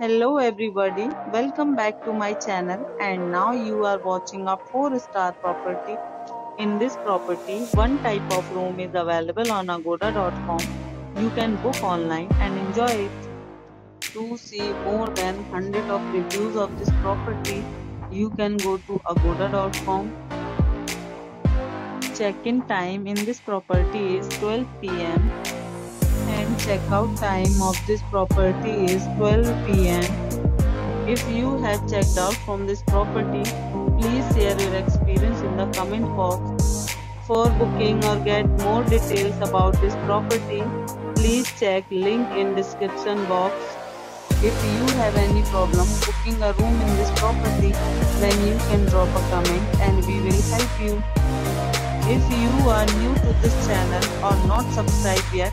Hello everybody, welcome back to my channel and now you are watching a 4 star property. In this property, one type of room is available on agoda.com. You can book online and enjoy it. To see more than 100 of reviews of this property, you can go to agoda.com. Check-in time in this property is 12 pm checkout time of this property is 12 pm. If you have checked out from this property, please share your experience in the comment box. For booking or get more details about this property, please check link in description box. If you have any problem booking a room in this property, then you can drop a comment and we will help you. If you are new to this channel or not subscribed yet,